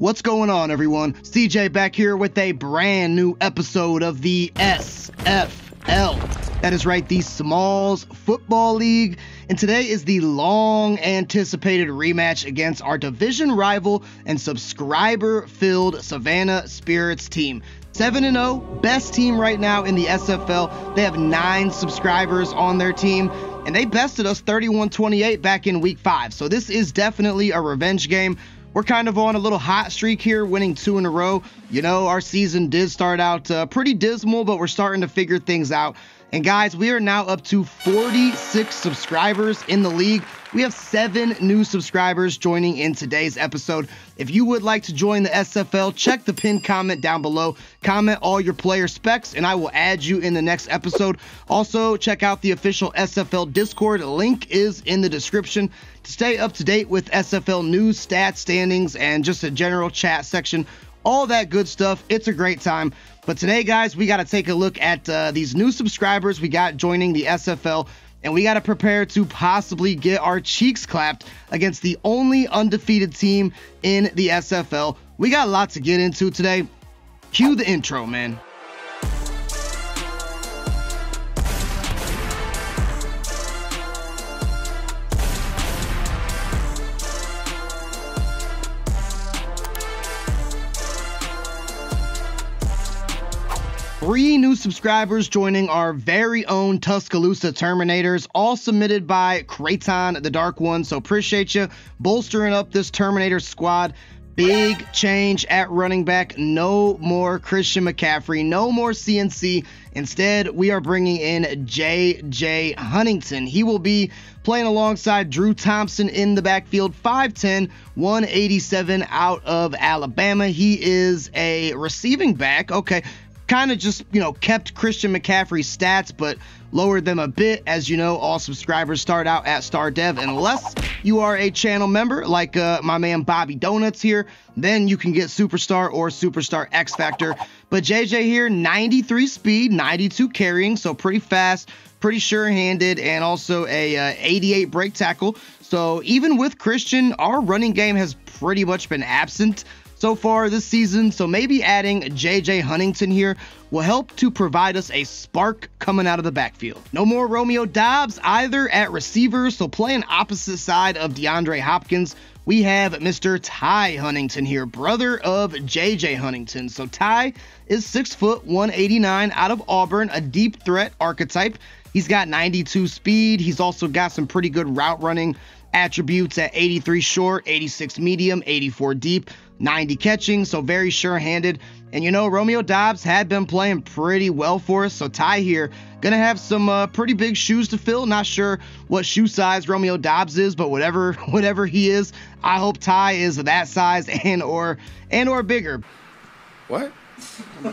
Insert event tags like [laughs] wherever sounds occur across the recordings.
What's going on, everyone? CJ back here with a brand new episode of the SFL. That is right, the Smallz Football League. And today is the long anticipated rematch against our division rival and subscriber filled Savannah Spirits team. 7 0, best team right now in the SFL. They have nine subscribers on their team, and they bested us 31 28 back in week five. So this is definitely a revenge game we're kind of on a little hot streak here, winning two in a row. You know, our season did start out uh, pretty dismal, but we're starting to figure things out. And guys, we are now up to 46 subscribers in the league. We have seven new subscribers joining in today's episode. If you would like to join the SFL, check the pinned comment down below. Comment all your player specs, and I will add you in the next episode. Also, check out the official SFL Discord. Link is in the description. To stay up to date with SFL news, stats, standings, and just a general chat section, all that good stuff. It's a great time. But today, guys, we got to take a look at uh, these new subscribers we got joining the SFL, and we got to prepare to possibly get our cheeks clapped against the only undefeated team in the SFL. We got a lot to get into today. Cue the intro, man. Three new subscribers joining our very own Tuscaloosa Terminators, all submitted by Creighton, the Dark One. So appreciate you bolstering up this Terminator squad. Big change at running back. No more Christian McCaffrey. No more CNC. Instead, we are bringing in J.J. Huntington. He will be playing alongside Drew Thompson in the backfield. 5'10, 187 out of Alabama. He is a receiving back. Okay, kind of just, you know, kept Christian McCaffrey's stats, but lowered them a bit. As you know, all subscribers start out at Star Dev, unless you are a channel member like uh, my man Bobby Donuts here. Then you can get Superstar or Superstar X Factor. But JJ here, 93 speed, 92 carrying, so pretty fast, pretty sure-handed, and also a uh, 88 break tackle. So even with Christian, our running game has pretty much been absent so far this season, so maybe adding JJ Huntington here will help to provide us a spark coming out of the backfield. No more Romeo Doubs either at receiver, so playing opposite side of DeAndre Hopkins. We have Mr. Ty Huntington here, brother of JJ Huntington. So Ty is six foot 189 out of Auburn, a deep threat archetype. He's got 92 speed. He's also got some pretty good route running attributes at 83 short, 86 medium, 84 deep. 90 catching, so very sure handed. And you know, Romeo Doubs had been playing pretty well for us, so Ty here gonna have some uh, pretty big shoes to fill. Not sure what shoe size Romeo Doubs is, but whatever [laughs] whatever he is, I hope Ty is that size and or and or bigger. What?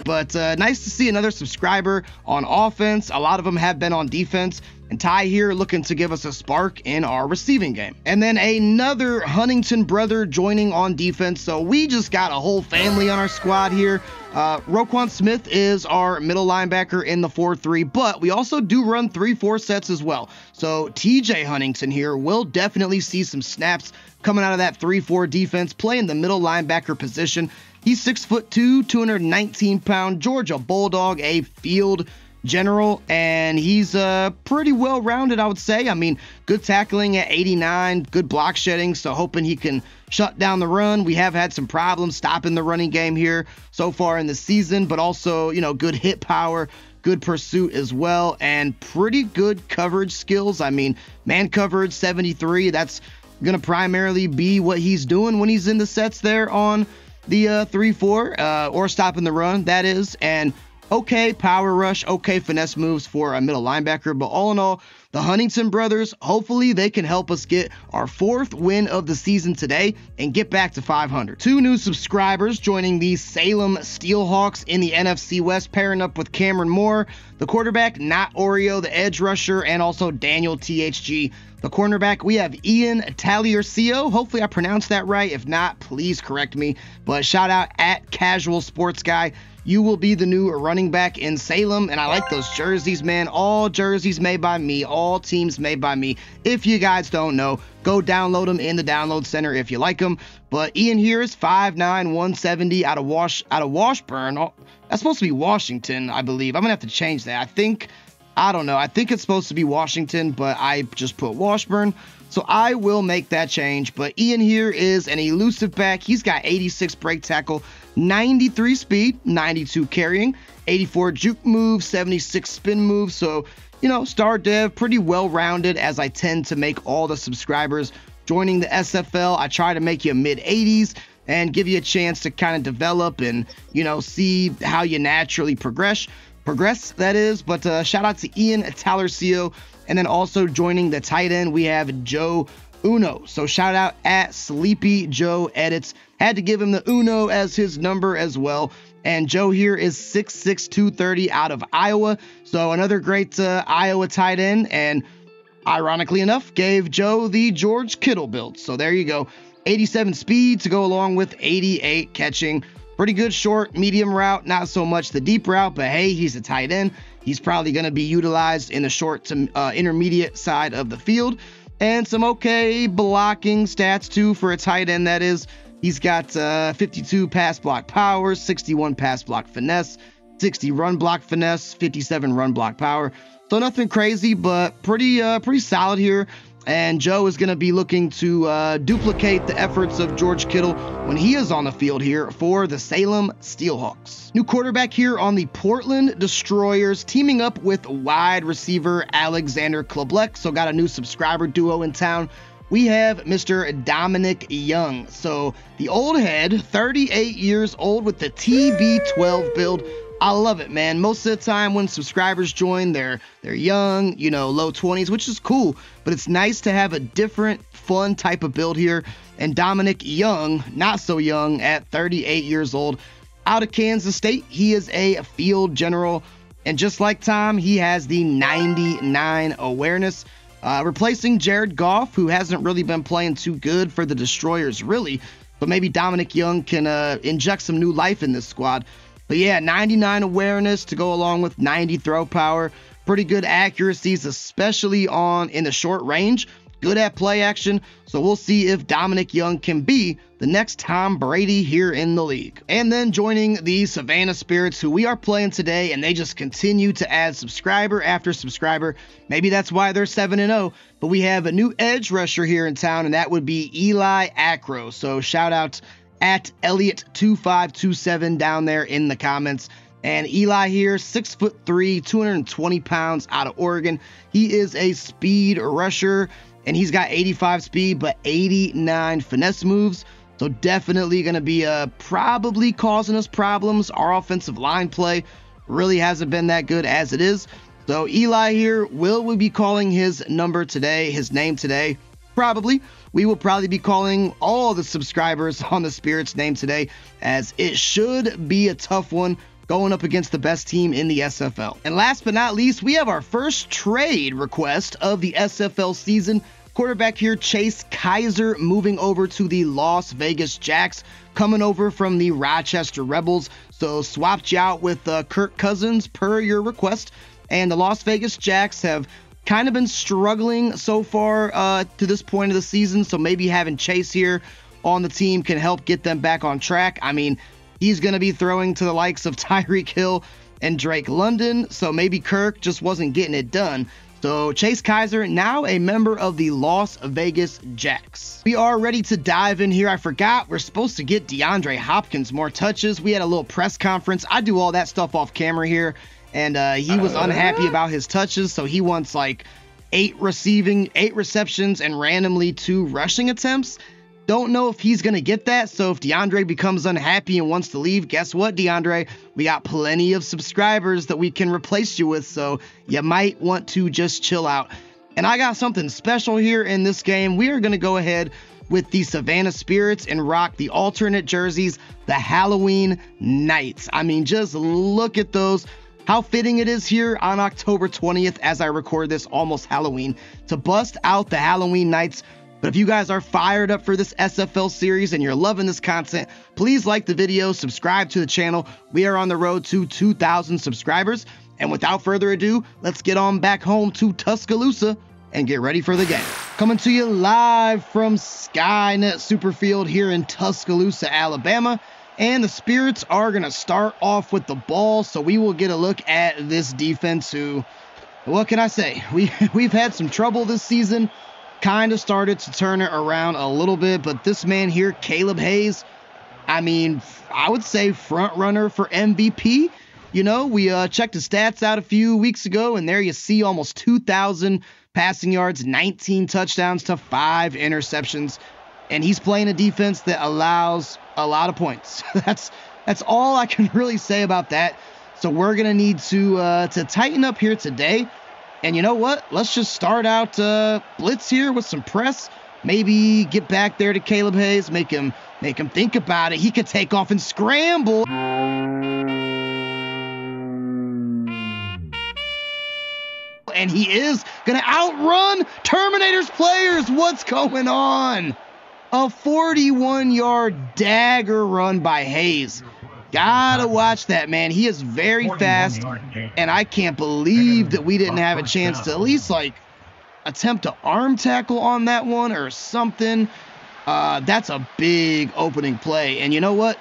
But uh, nice to see another subscriber on offense. A lot of them have been on defense. And Ty here looking to give us a spark in our receiving game. And then another Huntington brother joining on defense. So we just got a whole family on our squad here. Uh, Roquan Smith is our middle linebacker in the 4 3, but we also do run 3 4 sets as well. So TJ Huntington here will definitely see some snaps coming out of that 3 4 defense, playing the middle linebacker position. He's 6 foot 2, 219 pound Georgia Bulldog, a field general, and he's uh, pretty well rounded, I would say. I mean, good tackling at 89, good block shedding, so hoping he can shut down the run. We have had some problems stopping the running game here so far in the season, but also, you know, good hit power, good pursuit as well, and pretty good coverage skills. I mean, man coverage 73, that's going to primarily be what he's doing when he's in the sets there on the uh, 3 4 uh, or stopping the run, that is. And okay power rush, okay finesse moves for a middle linebacker, but all in all, the Huntington brothers, hopefully they can help us get our fourth win of the season today and get back to 500. Two new subscribers joining the Salem Steelhawks in the NFC West, pairing up with Cameron Moore, the quarterback, not Oreo, the edge rusher, and also Daniel THG, Cornerback, we have Ian Taliercio. Hopefully, I pronounced that right. If not, please correct me. But shout out at Casual Sports Guy. You will be the new running back in Salem. And I like those jerseys, man. All jerseys made by me, all teams made by me. If you guys don't know, go download them in the download center if you like them. But Ian here is 5'9, 170 out of Wash out of Washburn. Oh, that's supposed to be Washington, I believe. I'm gonna have to change that. I think I don't know. I think it's supposed to be Washington, but I just put Washburn. So I will make that change. But Ian here is an elusive back. He's got 86 break tackle, 93 speed, 92 carrying, 84 juke move, 76 spin move. So, you know, star dev, pretty well rounded as I tend to make all the subscribers joining the SFL. I try to make you a mid 80s and give you a chance to kind of develop and, you know, see how you naturally progress progress, that is. But uh, shout out to Ian Taliercio. And then also joining the tight end, we have Joe Uno. So shout out at Sleepy Joe Edits. Had to give him the Uno as his number as well. And Joe here is 6'6, 230 out of Iowa. So another great uh, Iowa tight end. And ironically enough, gave Joe the George Kittle build. So there you go. 87 speed to go along with 88 catching. Pretty good short, medium route, not so much the deep route, but hey, he's a tight end. He's probably going to be utilized in the short to uh, intermediate side of the field. And some okay blocking stats too for a tight end, that is. He's got uh, 52 pass block power, 61 pass block finesse, 60 run block finesse, 57 run block power. So nothing crazy, but pretty uh, pretty solid here. And Joe is going to be looking to uh, duplicate the efforts of George Kittle when he is on the field here for the Salem Steelhawks. New quarterback here on the Portland Destroyers, teaming up with wide receiver Alexander Kleblek. So, got a new subscriber duo in town. We have Mr. Dominic Young. So, the old head, 38 years old with the TB12 build I love it, man. Most of the time when subscribers join, they're they're young, you know, low 20s, which is cool, but it's nice to have a different fun type of build here. And Dominic Young, not so young at 38 years old, out of Kansas State, he is a field general and just like Tom, he has the 99 awareness. Uh, replacing Jared Goff, who hasn't really been playing too good for the Destroyers, really. But maybe Dominic Young can uh, inject some new life in this squad. But yeah, 99 awareness to go along with 90 throw power. Pretty good accuracies, especially on in the short range. Good at play action. So we'll see if Dominic Young can be the next Tom Brady here in the league. And then joining the Savannah Spirits, who we are playing today, and they just continue to add subscriber after subscriber. Maybe that's why they're 7 0. But we have a new edge rusher here in town, and that would be Eli Acro. So shout out at Elliot2527 down there in the comments. And Eli here, six foot three, 220 pounds out of Oregon. He is a speed rusher and he's got 85 speed, but 89 finesse moves. So definitely going to be uh, probably causing us problems. Our offensive line play really hasn't been that good as it is. So Eli here, will we be calling his number today, his name today? Probably. We will probably be calling all the subscribers on the Spirits name today, as it should be a tough one going up against the best team in the SFL. And last but not least, we have our first trade request of the SFL season. Quarterback here, Chase Kaiser, moving over to the Las Vegas Jacks, coming over from the Rochester Rebels. So swapped you out with uh, Kirk Cousins per your request. And the Las Vegas Jacks have kind of been struggling so far uh, to this point of the season. So maybe having Chase here on the team can help get them back on track. I mean, he's going to be throwing to the likes of [laughs] Tyreek Hill and Drake London. So maybe Kirk just wasn't getting it done. So Chase Kaiser, now a member of the Las Vegas Jacks. We are ready to dive in here. I forgot we're supposed to get DeAndre Hopkins more touches. We had a little press conference. I do all that stuff off camera here and uh, he was unhappy about his touches, so he wants like eight receiving, eight receptions, and randomly two rushing attempts. Don't know if he's gonna get that. So if DeAndre becomes unhappy and wants to leave, guess what, DeAndre? We got plenty of subscribers that we can replace you with. So you might want to just chill out. And I got something special here in this game. We are gonna go ahead with the Savannah Spirits and rock the alternate jerseys, the Halloween Knights. I mean, just look at those How fitting it is here on October 20th as I record this almost Halloween to bust out the Halloween Knights. But if you guys are fired up for this SFL series and you're loving this content, please like the video, subscribe to the channel. We are on the road to 2,000 subscribers. And without further ado, let's get on back home to Tuscaloosa and get ready for the game. Coming to you live from Skynet Superfield here in Tuscaloosa, Alabama. And the Spirits are going to start off with the ball, so we will get a look at this defense who, what can I say? [laughs] We, we've had some trouble this season, kind of started to turn it around a little bit, but this man here, Caleb Hayes, I mean, I would say front runner for MVP. You know, we uh, checked his stats out a few weeks ago, and there you see almost 2,000 passing yards, 19 touchdowns to five interceptions. And he's playing a defense that allows a lot of points. [laughs] that's that's all I can [laughs] really say about that. So we're gonna need to uh, to tighten up here today. And you know what? Let's just start out uh, blitz here with some press. Maybe get back there to Caleb Hayes, make him make him think about it. He could take off and scramble. and he is to outrun Terminator's players. What's going on? A 41 yard dagger run by Hayes. Gotta watch that, man. He is very fast, and I can't believe that we didn't have a chance to at least, like, attempt to arm tackle on that one or something. Uh, that's a big opening play. And you know what?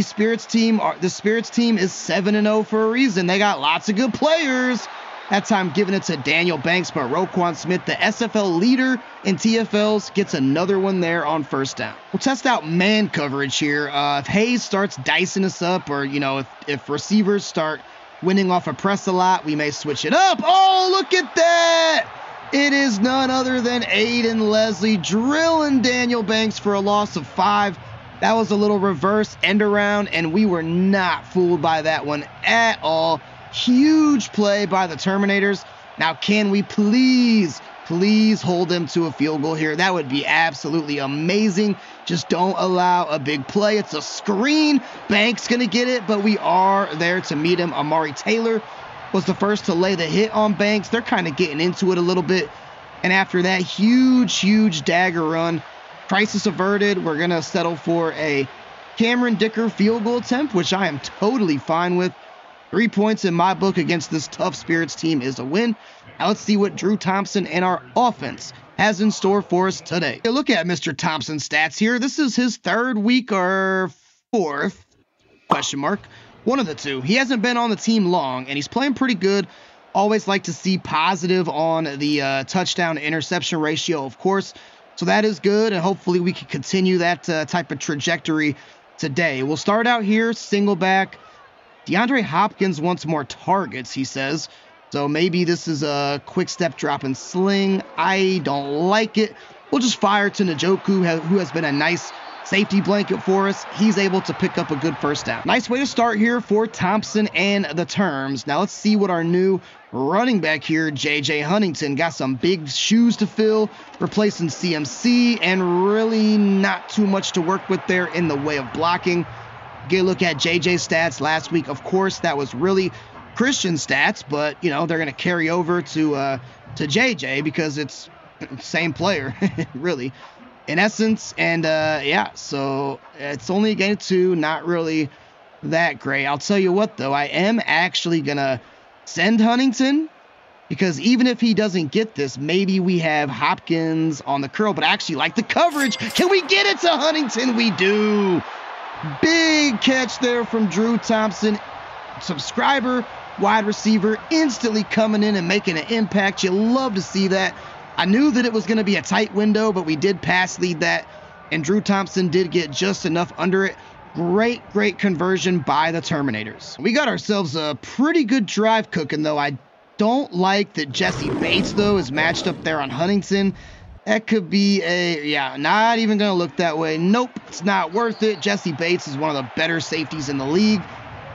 Spirits team are the Spirits team is 7 and 0 for a reason. They got lots of good players. That time giving it to Daniel Banks, but Roquan Smith, the SFL leader in TFLs, gets another one there on first down. We'll test out man coverage here. Uh, if Hayes starts dicing us up, or, you know, if, if receivers start winning off a press a lot, we may switch it up. Oh, look at that! It is none other than Aiden Leslie drilling Daniel Banks for a loss of five. That was a little reverse end around, and we were not fooled by that one at all. Huge play by the Terminators. Now, can we please, please hold them to a field goal here? That would be absolutely amazing. Just don't allow a big play. It's a screen. Banks going to get it, but we are there to meet him. Amari Taylor was the first to lay the hit on Banks. They're kind of getting into it a little bit. And after that huge, huge dagger run, crisis averted. We're going to settle for a Cameron Dicker field goal attempt, which I am totally fine with. Three points in my book against this tough Spirits team is a win. Now let's see what Drew Thompson and our offense has in store for us today. Look at Mr. Thompson's stats here. This is his third week or fourth, question mark, one of the two. He hasn't been on the team long, and he's playing pretty good. Always like to see positive on the uh, touchdown interception ratio, of course. So that is good, and hopefully we can continue that uh, type of trajectory today. We'll start out here, single back. DeAndre Hopkins wants more targets, he says. So maybe this is a quick step drop and sling. I don't like it. We'll just fire to Njoku, who has been a nice safety blanket for us. He's able to pick up a good first down. Nice way to start here for Thompson and the terms. Now let's see what our new running back here, JJ Huntington, got some big shoes to fill, replacing CMC, and really not too much to work with there in the way of blocking get a look at JJ's stats last week. Of course, that was really Christian stats, but you know they're going to carry over to uh, to JJ because it's [laughs] same player, [laughs] really, in essence. And uh, yeah, so it's only a game two, not really that great. I'll tell you what, though, I am actually gonna send Huntington because even if he doesn't get this, maybe we have Hopkins on the curl. But I actually like the coverage. Can we get it to Huntington? We do. Big catch there from Drew Thompson. Subscriber, wide receiver, instantly coming in and making an impact. You love to see that. I knew that it was going to be a tight window, but we did pass lead that, and Drew Thompson did get just enough under it. Great, great conversion by the Terminators. We got ourselves a pretty good drive cooking, though. I don't like that Jessie Bates, though, is matched up there on Huntington. That could be a, yeah, not even going to look that way. Nope, it's not worth it. Jessie Bates is one of the better safeties in the league.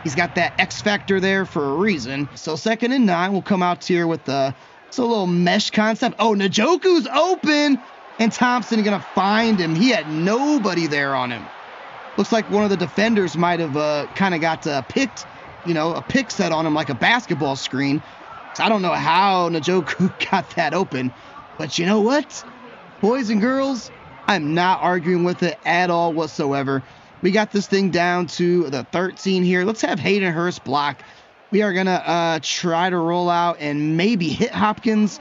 He's got that X factor there for a reason. So second and nine, we'll come out here with the, it's a little mesh concept. Oh, Njoku's open, and Thompson going to find him. He had nobody there on him. Looks like one of the defenders might have uh, kind of got uh, picked you know, a pick set on him like a basketball screen. So I don't know how Njoku [laughs] got that open. But you know what? Boys and girls, I'm not arguing with it at all whatsoever. We got this thing down to the 13 here. Let's have Hayden Hurst block. We are going to uh, try to roll out and maybe hit Hopkins,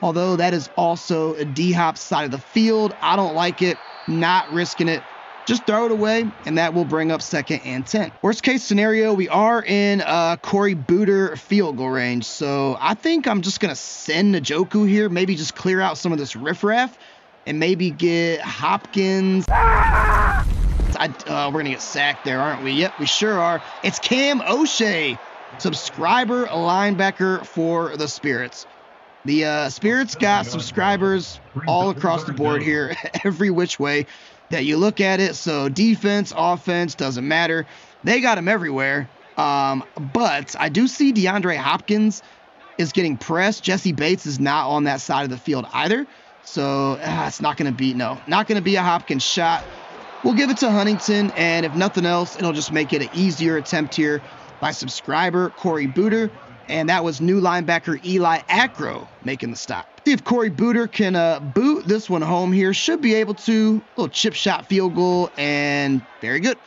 although that is also a D Hop side of the field. I don't like it. Not risking it. Just throw it away, and that will bring up second and 10. Worst case scenario, we are in uh, Corey Booter field goal range. So I think I'm just going to send Njoku here, maybe just clear out some of this riffraff, and maybe get Hopkins. I, uh, we're going to get sacked there, aren't we? Yep, we sure are. It's Cam O'Shea, subscriber linebacker for the Spirits. The uh, Spirits got subscribers all across the board here, [laughs] every which way that you look at it. So defense, offense, doesn't matter. They got him everywhere. Um, but I do see DeAndre Hopkins is getting pressed. Jessie Bates is not on that side of the field either. So uh, it's not going to be, no, not going to be a Hopkins shot. We'll give it to Huntington, and if nothing else, it'll just make it an easier attempt here by subscriber Corey Booter. And that was new linebacker Eli Acro making the stop. See if Corey Booter can uh, boot this one home here. Should be able to. Little chip shot field goal, and very good.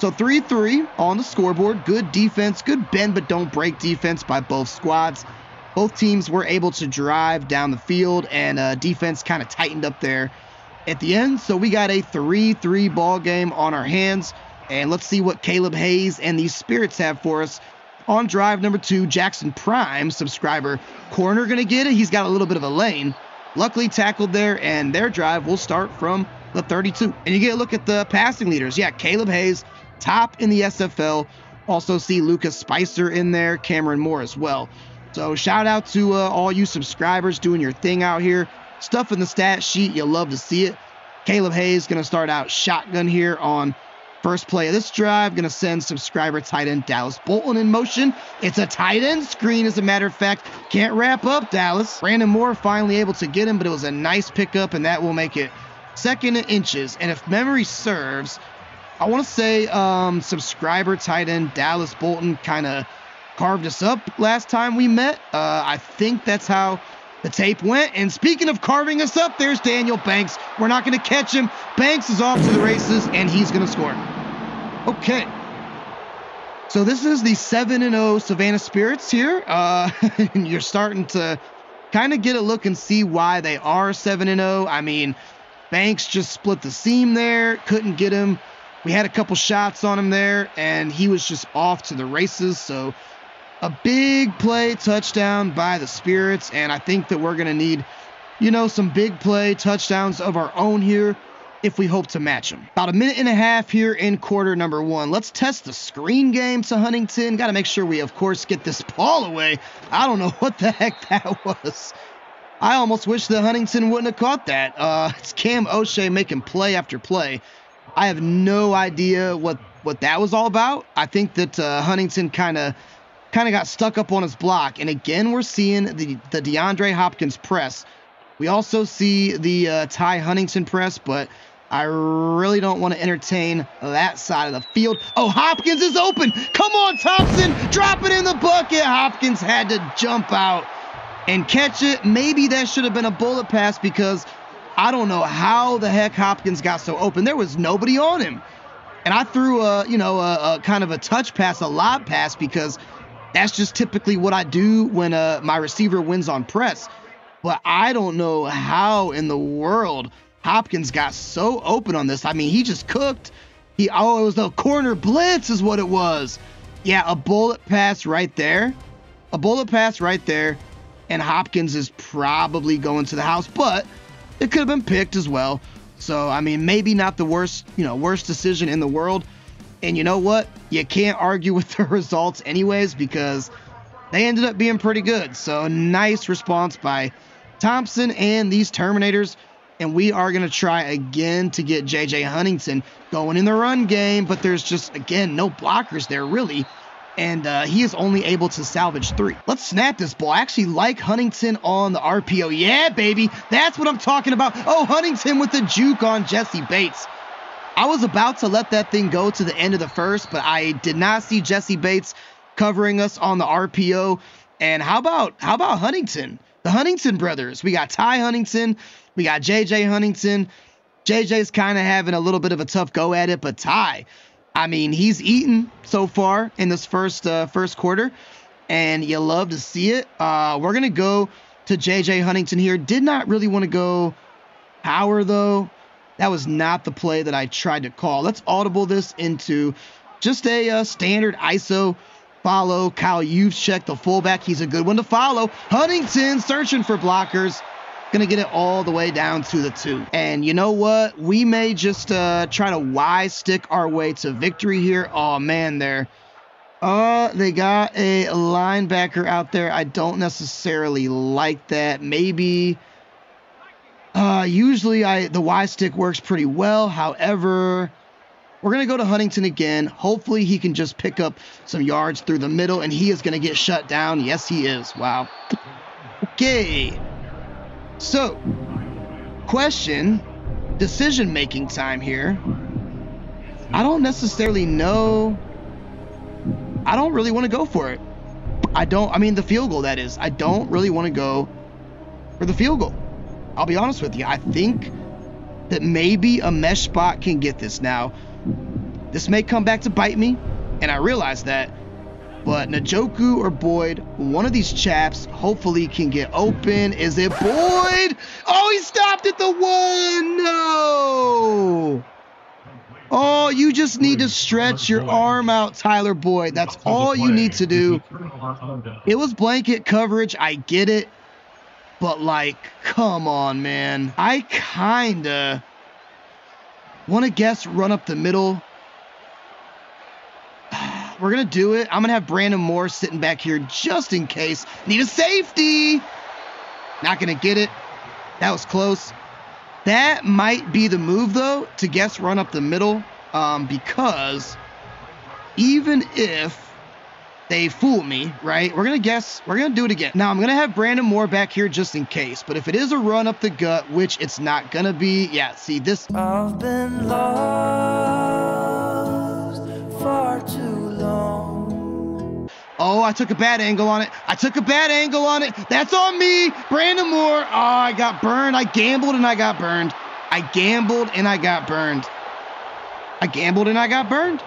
So 3 3 on the scoreboard. Good defense, good bend but don't break defense by both squads. Both teams were able to drive down the field, and uh, defense kind of tightened up there at the end. So we got a 3 3 ball game on our hands. And let's see what Caleb Hayes and these Spirits have for us on drive number two, Jackson Prime, subscriber corner, going to get it. He's got a little bit of a lane. Luckily tackled there, and their drive will start from the 32. And you get a look at the passing leaders. Yeah, Caleb Hayes, top in the SFL. Also see Lucas Spicer in there, Cameron Moore as well. So shout out to uh, all you subscribers doing your thing out here. Stuff in the stat sheet, you love to see it. Caleb Hayes going to start out shotgun here on First play of this drive, going to send subscriber tight end Dallas Bolton in motion. It's a tight end screen, as a matter of fact. Can't wrap up Dallas. Brandon Moore finally able to get him, but it was a nice pickup, and that will make it second in inches. And if memory serves, I want to say um, subscriber tight end Dallas Bolton kind of carved us up last time we met. Uh, I think that's how the tape went. And speaking of carving us up, there's Daniel Banks. We're not going to catch him. Banks is off to the races, and he's going to score. Okay. So this is the 7 0 Savannah Spirits here. Uh, [laughs] you're starting to kind of get a look and see why they are 7 0. I mean, Banks just split the seam there, couldn't get him. We had a couple shots on him there, and he was just off to the races. So a big play touchdown by the Spirits, and I think that we're going to need, you know, some big play touchdowns of our own here if we hope to match them. About a minute and a half here in quarter number one. Let's test the screen game to Huntington. Got to make sure we, of course, get this ball away. I don't know [laughs] what the heck that was. I almost wish that Huntington wouldn't have caught that. Uh, it's Cam O'Shea making play after play. I have no idea what what that was all about. I think that uh, Huntington kind of kind of got stuck up on his block. And again, we're seeing the, the DeAndre Hopkins press. We also see the uh, Ty Huntington press, but I really don't want to entertain that side of the field. Oh, Hopkins is open. Come on, Thompson. Drop it in the bucket. Hopkins had to jump out and catch it. Maybe that should have been a bullet pass because I don't know how the heck Hopkins got so open. There was nobody on him. And I threw a, you know, a, a kind of a touch pass, a lob pass because – that's just typically what I do when uh, my receiver wins on press. But I don't know how in the world Hopkins got so open on this. I mean, he just cooked. He oh, it was a corner blitz, is what it was. Yeah, a bullet pass right there. A bullet pass right there. And Hopkins is probably going to the house, but it could have been picked as well. So, I mean, maybe not the worst, you know, worst decision in the world. And you know what? You can't argue with [laughs] the results, anyways, because they ended up being pretty good. So, nice response by Thompson and these Terminators. And we are going to try again to get JJ Huntington going in the run game, but there's just, again, no blockers there, really. And uh, he is only able to salvage three. Let's snap this ball. I actually like Huntington on the RPO. Yeah, baby. That's what I'm talking about. Oh, Huntington with the juke on Jessie Bates. I was about to let that thing go to the end of the first, but I did not see Jessie Bates covering us on the RPO. And how about how about Huntington? The Huntington brothers. We got Ty Huntington, we got JJ Huntington. JJ's kind of having a little bit of a tough go at it, but Ty, I mean, he's eaten so far in this first uh, first quarter, and you love to see it. Uh, we're gonna go to JJ Huntington here. Did not really want to go power though. That was not the play that I tried to call. Let's audible this into just a uh, standard ISO follow. Kyle Juszczyk the fullback. He's a good one to follow. Huntington searching for blockers. Gonna get it all the way down to the two. And you know what? We may just uh, try to Y stick our way to victory here. Oh man, there. Uh, they got a linebacker out there. I don't necessarily like that. Maybe. Uh, usually I the Y stick works pretty well. However, we're going to go to Huntington again. Hopefully, he can just pick up some yards through the middle, and he is going to get shut down. Yes, he is. Wow. Okay. So, question decision making time here. I don't necessarily know. I don't really want to go for it. I don't, I mean, the field goal, that is. I don't really want to go for the field goal. I'll be honest with you. I think that maybe a mesh spot can get this. Now, this may come back to bite me, and I realize that. But Njoku or Boyd, one of these chaps, hopefully can get open. Is it Boyd? Oh, he stopped at the one. No. Oh, you just need to stretch your arm out, Tyler Boyd. That's all you need to do. It was blanket coverage. I get it. But, like, come on, man. I kind of want to guess run up the middle. [sighs] We're to do it. I'm to have Brandon Moore sitting back here just in case. Need a safety. Not to get it. That was close. That might be the move, though, to guess run up the middle um, because even if they fooled me, right? We're going to guess, we're going to do it again. Now, I'm going to have Brandon Moore back here just in case, but if it is a run up the gut, which it's not going to be, yeah, see this. I've been lost far too long. Oh, I took a bad angle on it. I took a bad angle on it. That's on me. Brandon Moore. Oh, I got burned. I gambled and I got burned. I gambled and I got burned. I gambled and I got burned.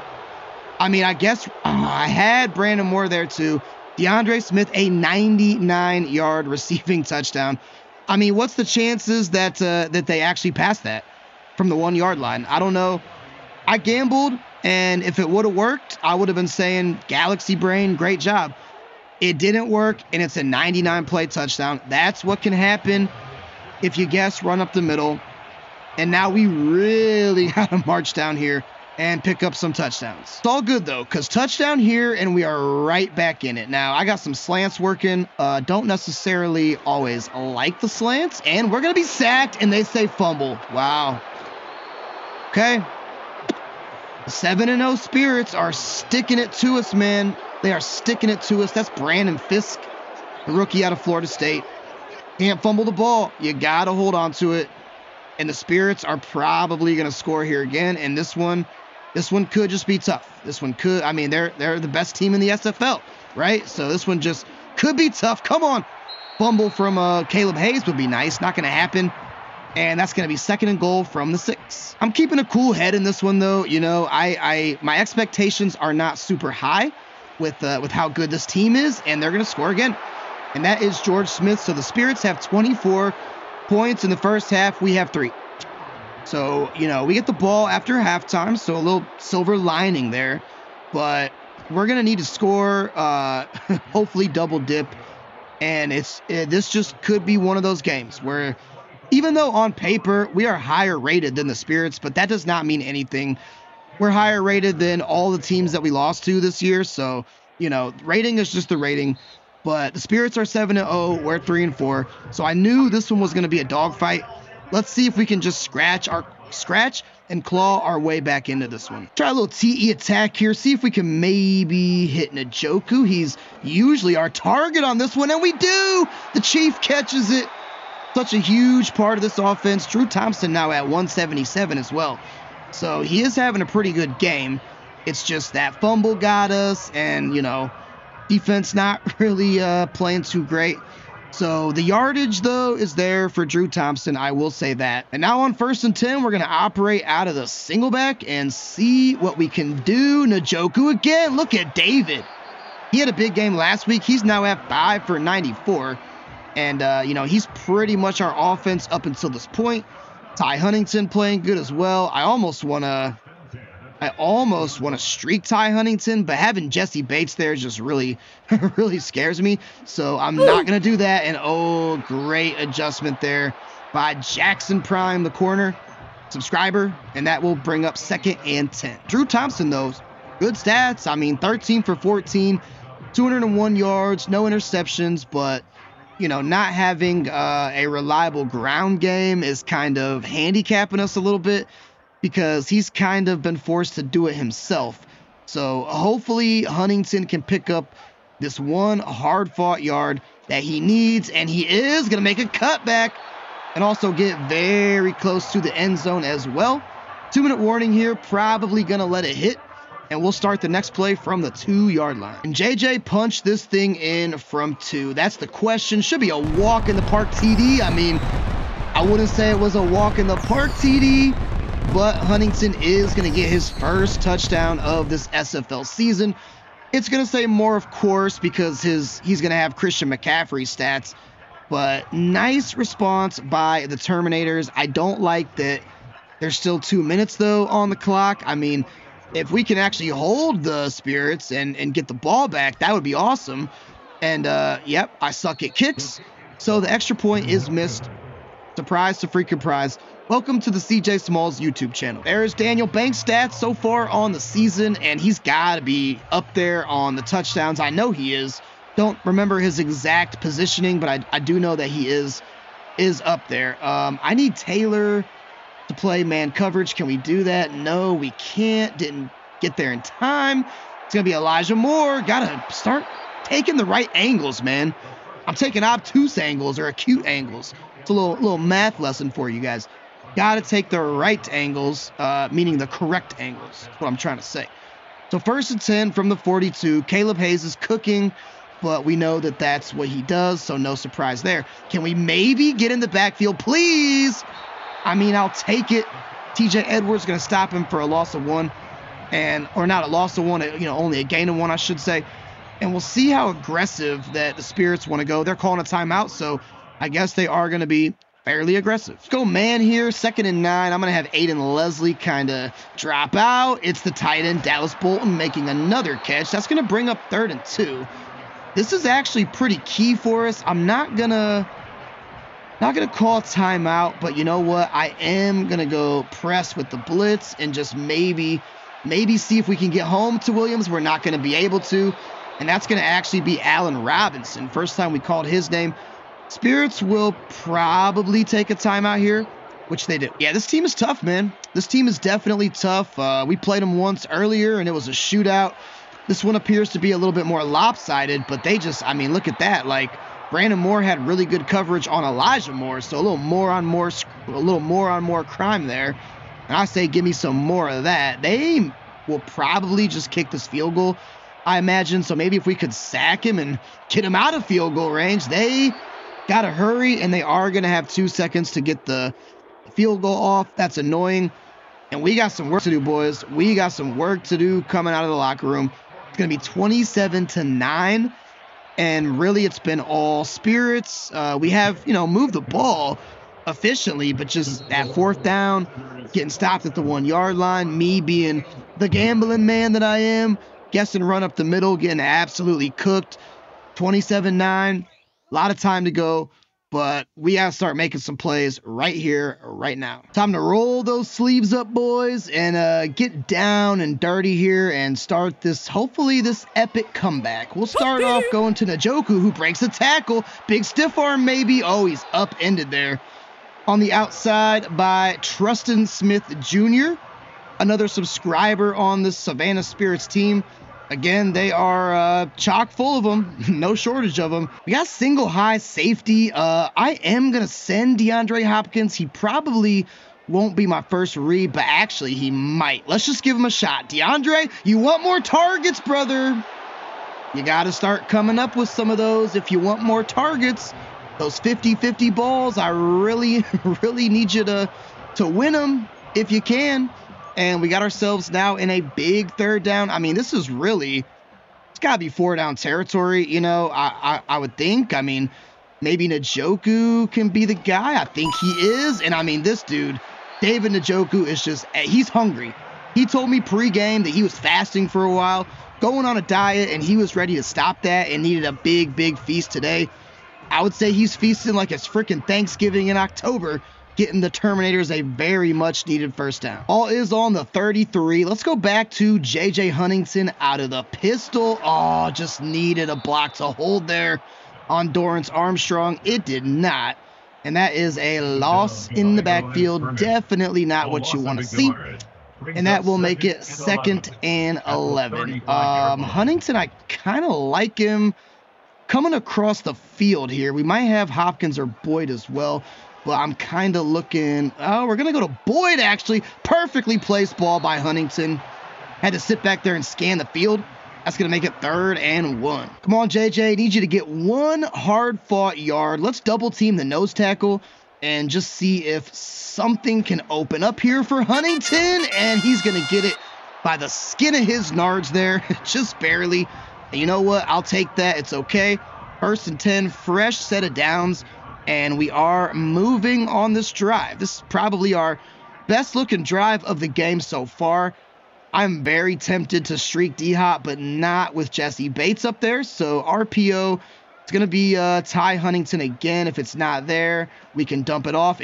I mean, I guess uh, I had Brandon Moore there too. DeAndre Smith, a 99 yard receiving [laughs] touchdown. I mean, what's the chances that uh, that they actually pass that from the one yard line? I don't know. I gambled, and if it would have worked, I would have been saying Galaxy Brain, great job. It didn't work, and it's a 99 play touchdown. That's what can happen if you guess run up the middle. And now we really [laughs] got to march down here and pick up some touchdowns. It's all good though, because touchdown here and we are right back in it. Now, I got some slants working. Uh, don't necessarily always like the slants, and we're going to be sacked and they say fumble. Wow. Okay. 7 and 0 Spirits are sticking it to us, man. They are sticking it to us. That's Brandon Fisk, the rookie out of Florida State. Can't fumble the ball. You got to hold on to it. And the Spirits are probably going to score here again. And this one, this one could just be tough. This one could. I mean, they're they're the best team in the SFL, right? So this one just could be tough. Come on, fumble from uh, Caleb Hayes would be nice. Not going to happen. And that's going to be second and goal from the six. I'm keeping a cool head in this one, though. You know, I, I my expectations are not super high with uh, with how good this team is, and they're going to score again. And that is George Smith. So the Spirits have 24 points in the first half. We have three. So, you know, we get the ball after halftime, so a little silver lining there. But we're going to need to score, uh, [laughs] hopefully double dip. And it's it, this just could be one of those games where even though on paper we are higher rated than the Spirits, but that does not mean anything. We're higher rated than all the teams that we lost to this year. So, you know, rating is just the rating. But the Spirits are 7 0, we're 3 and 4. So I knew this one was going to be a dogfight. Let's see if we can just scratch our scratch and claw our way back into this one. Try a little TE attack here. See if we can maybe hit Njoku. He's usually our target on this one, and we do. The Chief catches it. Such a huge part of this offense. Drew Thompson now at 177 as well. So he is having a pretty good game. It's just that fumble got us, and, you know, Defense not [laughs] really uh, playing too great. So the yardage, though, is there for Drew Thompson. I will say that. And now on first and 10, we're going to operate out of the single back and see what we can do. Njoku again. Look at David. He had a big game last week. He's now at 5 for 94. And, uh, you know, he's pretty much our offense up until this point. Ty Huntington playing good as well. I almost want to I almost want to streak Ty Huntington, but having Jessie Bates there just really, [laughs] really scares me. So I'm not going to do that. And oh, great adjustment there by Jackson Prime, the corner subscriber. And that will bring up second and 10. Drew Thompson, though, good stats. I mean, 13 for 14, 201 yards, no interceptions, but you know, not having uh, a reliable ground game is kind of handicapping us a little bit because he's kind of been forced to do it himself. So hopefully Huntington can pick up this one hard fought yard that he needs, and he is going to make a cutback and also get very close to the end zone as well. Two minute warning here, probably going to let it hit. And we'll start the next play from the two yard line. And JJ punched this thing in from two. That's the question. Should be a walk in the park TD. I mean, I wouldn't say it was a walk in the park TD, but Huntington is going to get his first touchdown of this SFL season. It's going to say more, of course, because his he's going to have Christian McCaffrey stats. But nice response by the Terminators. I don't like that there's still two minutes, though, on the clock. I mean, if we can actually hold the Spirits and, and get the ball back, that would be awesome. And, uh, yep, I suck at kicks. So the extra point is missed. Surprise to freaking prize. Welcome to the CJ Smallz YouTube channel. There's Daniel Banks stats so far on the season, and he's got to be up there on the touchdowns. I know he is. Don't remember his exact positioning, but I, I do know that he is is up there. Um, I need Taylor to play man coverage. Can we do that? No, we can't. Didn't get there in time. It's gonna be Elijah Moore. Gotta start taking the right angles, man. I'm taking obtuse angles or acute angles. It's a little little math lesson for you guys. Got to take the right angles, uh, meaning the correct angles. That's what I'm trying to say. So first and 10 from the 42. Caleb Hayes is cooking, but we know that that's what he does, so no surprise there. Can we maybe get in the backfield, please? I mean, I'll take it. TJ Edwards going to stop him for a loss of one, and or not a loss of one, you know, only a gain of one, I should say. And we'll see how aggressive that the Spirits want to go. They're calling a timeout, so I guess they are going to be fairly aggressive. Let's go man here, second and nine. I'm going to have Aiden Leslie kind of drop out. It's the tight end, Dallas Bolton, making another catch. That's going to bring up third and two. This is actually pretty key for us. I'm not going to not going to call timeout, but you know what? I am going to go press with the blitz and just maybe maybe see if we can get home to Williams. We're not going to be able to. And that's going to actually be Allen Robinson. First time we called his name. Spirits will probably take a timeout here, which they do. Yeah, this team is tough, man. This team is definitely tough. Uh, we played them once earlier, and it was a shootout. This one appears to be a little bit more lopsided, but they just, I mean, look at that. Like, Brandon Moore had really good coverage on Elijah Moore, so a little more on more, a little more on more crime there. And I say, give me some more of that. They will probably just kick this field goal, I imagine. So maybe if we could sack him and get him out of field goal range, they Got to hurry, and they are going to have two seconds to get the field goal off. That's annoying. And we got some work to do, boys. We got some work to do coming out of the locker room. It's going to be 27 to 9. And really, it's been all spirits. Uh, we have, you know, moved the ball efficiently, but just that fourth down, getting stopped at the one yard line, me being the gambling man that I am, guessing run up the middle, getting absolutely cooked. 27 9. A lot of time to go, but we got to start making some plays right here, right now. Time to roll those sleeves up, boys, and uh, get down and dirty here and start this, hopefully, this epic comeback. We'll start off going to Njoku, who breaks a tackle. Big stiff arm, maybe. Oh, he's upended there. On the outside by Trustin Smith Jr., another subscriber on the Savannah Spirits team. Again, they are uh, chock full of them. [laughs] no shortage of them. We got single high safety. Uh, I am going to send DeAndre Hopkins. He probably won't be my first read, but actually he might. Let's just give him a shot. DeAndre, you want more targets, brother? You got to start coming up with some of those if you want more targets. Those 50-50 balls, I really, [laughs] really need you to to win them if you can. And we got ourselves now in a big third down. I mean, this is really, it's got to be four down territory, you know, I, I, I would think. I mean, maybe Njoku can be the guy. I think he is. And I mean, this dude, David Njoku, is just, eh, he's hungry. He told me pregame that he was fasting for a while, going on a diet, and he was ready to stop that and needed a big, big feast today. I would say he's feasting like it's freaking Thanksgiving in October getting the Terminators a very much needed first down. All is on the 33. Let's go back to JJ Huntington out of the pistol. Oh, just needed a block to hold there on Dorance Armstrong. It did not. And that is a loss in the backfield. Definitely not what you want to see. And that will make it second and 11. Um, Huntington, I kind of like him coming across the field here. We might have Hopkins or Boyd as well. But I'm kind of looking. Oh, we're going to go to Boyd, actually. Perfectly placed ball by Huntington. Had to sit back there and scan the field. That's going to make it third and one. Come on, JJ. Need you to get one hard fought yard. Let's double team the nose tackle and just see if something can open up here for Huntington. And he's going to get it by the skin of his nards there, [laughs] just barely. And you know what? I'll take that. It's okay. First and 10, fresh set of downs and we are moving on this drive. This is probably our best looking drive of the game so far. I'm very tempted to streak D Hop, but not with Jessie Bates up there. So RPO, it's going to be uh, Ty Huntington again. If it's not there, we can dump it off.